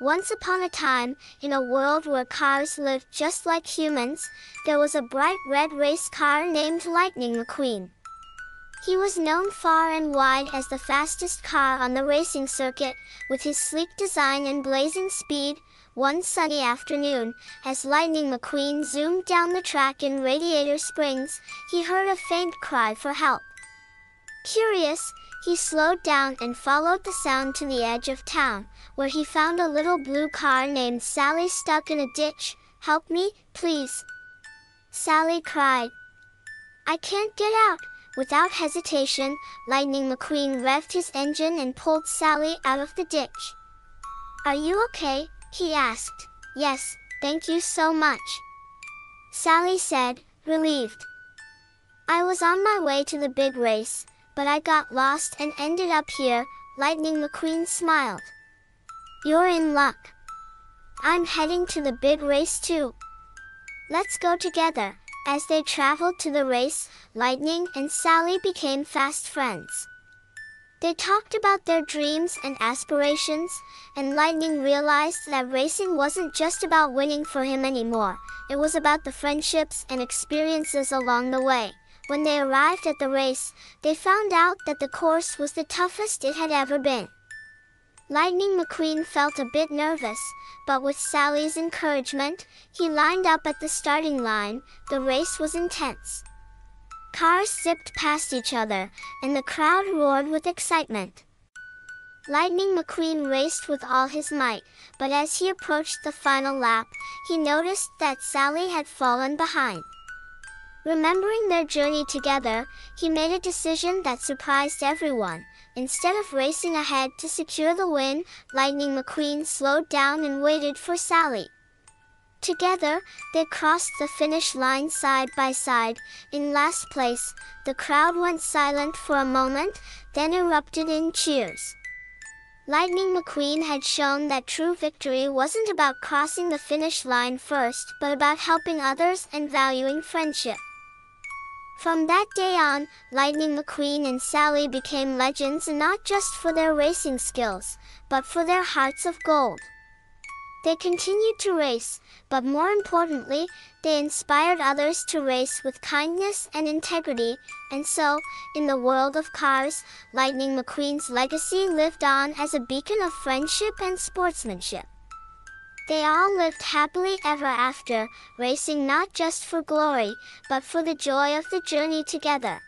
Once upon a time, in a world where cars lived just like humans, there was a bright red race car named Lightning McQueen. He was known far and wide as the fastest car on the racing circuit, with his sleek design and blazing speed. One sunny afternoon, as Lightning McQueen zoomed down the track in Radiator Springs, he heard a faint cry for help. Curious, he slowed down and followed the sound to the edge of town, where he found a little blue car named Sally stuck in a ditch. Help me, please. Sally cried. I can't get out. Without hesitation, Lightning McQueen revved his engine and pulled Sally out of the ditch. Are you okay? he asked. Yes, thank you so much. Sally said, relieved. I was on my way to the big race, but I got lost and ended up here, Lightning McQueen smiled. You're in luck. I'm heading to the big race too. Let's go together. As they traveled to the race, Lightning and Sally became fast friends. They talked about their dreams and aspirations, and Lightning realized that racing wasn't just about winning for him anymore. It was about the friendships and experiences along the way. When they arrived at the race, they found out that the course was the toughest it had ever been. Lightning McQueen felt a bit nervous, but with Sally's encouragement, he lined up at the starting line. The race was intense. Cars zipped past each other, and the crowd roared with excitement. Lightning McQueen raced with all his might, but as he approached the final lap, he noticed that Sally had fallen behind. Remembering their journey together, he made a decision that surprised everyone. Instead of racing ahead to secure the win, Lightning McQueen slowed down and waited for Sally. Together, they crossed the finish line side by side. In last place, the crowd went silent for a moment, then erupted in cheers. Lightning McQueen had shown that true victory wasn't about crossing the finish line first, but about helping others and valuing friendship. From that day on, Lightning McQueen and Sally became legends not just for their racing skills, but for their hearts of gold. They continued to race, but more importantly, they inspired others to race with kindness and integrity, and so, in the world of cars, Lightning McQueen's legacy lived on as a beacon of friendship and sportsmanship. They all lived happily ever after, racing not just for glory, but for the joy of the journey together.